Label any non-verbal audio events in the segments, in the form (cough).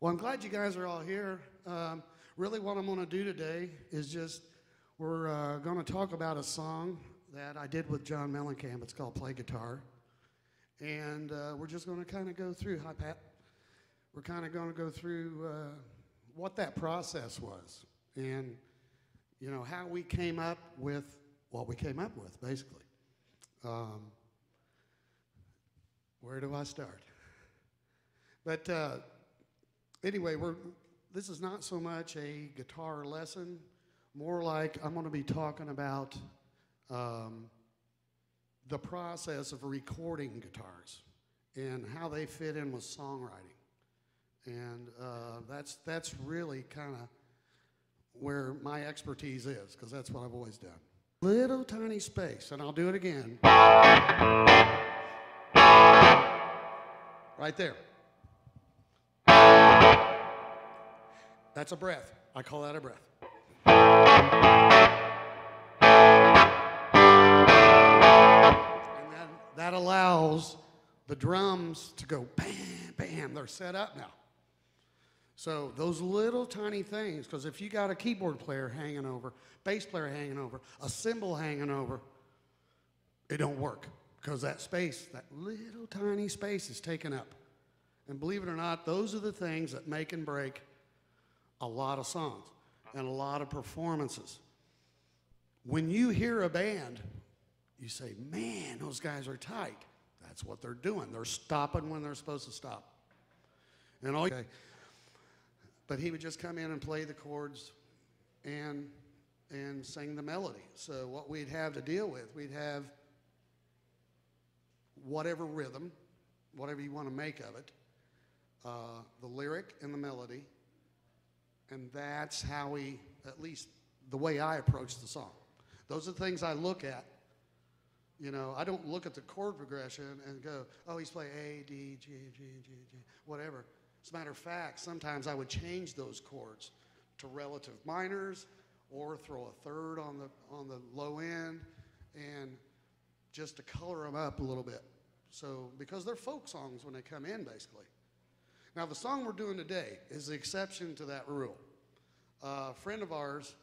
Well, I'm glad you guys are all here. Um, really, what I'm going to do today is just we're uh, going to talk about a song that I did with John Mellencamp. It's called Play Guitar. And uh, we're just going to kind of go through, hi, Pat. We're kind of going to go through uh, what that process was and, you know, how we came up with what we came up with, basically. Um, where do I start? But uh, anyway, we're, this is not so much a guitar lesson, more like I'm going to be talking about um, the process of recording guitars and how they fit in with songwriting. And uh, that's, that's really kind of where my expertise is, because that's what I've always done. Little tiny space, and I'll do it again. Right there. That's a breath. I call that a breath. And that, that allows the drums to go bam, bam. They're set up now. So those little tiny things, because if you got a keyboard player hanging over, bass player hanging over, a cymbal hanging over, it don't work because that space, that little tiny space is taken up. And believe it or not, those are the things that make and break a lot of songs and a lot of performances. When you hear a band, you say, man, those guys are tight. That's what they're doing. They're stopping when they're supposed to stop. And all, okay. But he would just come in and play the chords and, and sing the melody. So what we'd have to deal with, we'd have whatever rhythm, whatever you want to make of it, uh, the lyric and the melody, and that's how we, at least the way I approach the song. Those are the things I look at. You know, I don't look at the chord progression and go, oh, he's playing A, D, G, G, G, G, whatever. As a matter of fact, sometimes I would change those chords to relative minors or throw a third on the, on the low end and just to color them up a little bit. So, because they're folk songs when they come in, basically. Now, the song we're doing today is the exception to that rule. Uh, a friend of ours,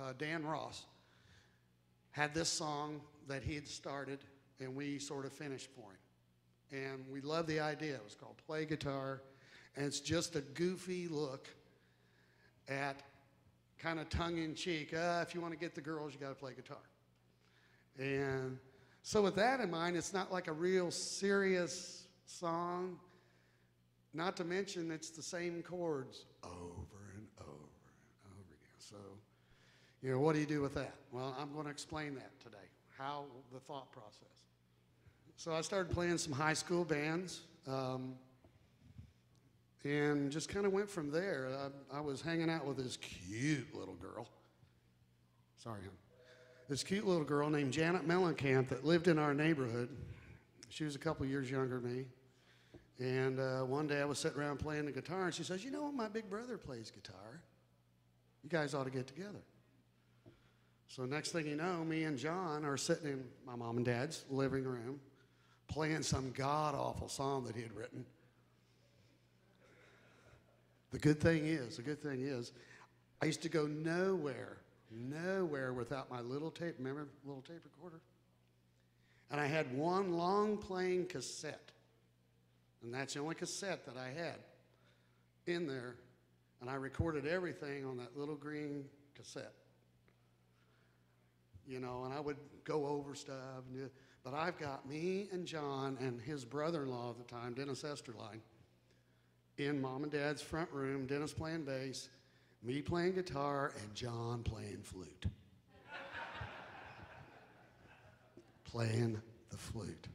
uh, Dan Ross, had this song that he had started, and we sort of finished for him. And we love the idea. It was called Play Guitar, and it's just a goofy look at kind of tongue in cheek. Uh, if you want to get the girls, you got to play guitar. And so, with that in mind, it's not like a real serious song. Not to mention, it's the same chords over and over and over again. So, you know, what do you do with that? Well, I'm going to explain that today, how the thought process. So, I started playing some high school bands um, and just kind of went from there. I, I, was hanging out with this cute little girl. Sorry, hon. This cute little girl named Janet Mellencamp that lived in our neighborhood. She was a couple years younger than me. And uh, one day I was sitting around playing the guitar, and she says, You know, what? my big brother plays guitar. You guys ought to get together. So, next thing you know, me and John are sitting in my mom and dad's living room playing some god awful song that he had written. The good thing is, the good thing is, I used to go nowhere, nowhere without my little tape. Remember little tape recorder? And I had one long playing cassette and that's the only cassette that I had in there. And I recorded everything on that little green cassette. You know, and I would go over stuff. Uh, but I've got me and John and his brother in law at the time, Dennis Esterline, in mom and dad's front room, Dennis playing bass, me playing guitar, and John playing flute. (laughs) playing the flute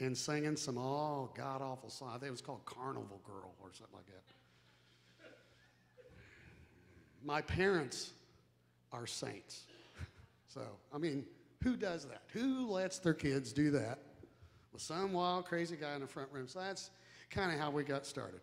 and singing some all god awful song. I think it was called Carnival Girl or something like that. My parents are saints. So, I mean, who does that? Who lets their kids do that with some wild, crazy guy in the front room? So that's kind of how we got started.